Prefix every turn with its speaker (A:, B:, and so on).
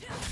A: Red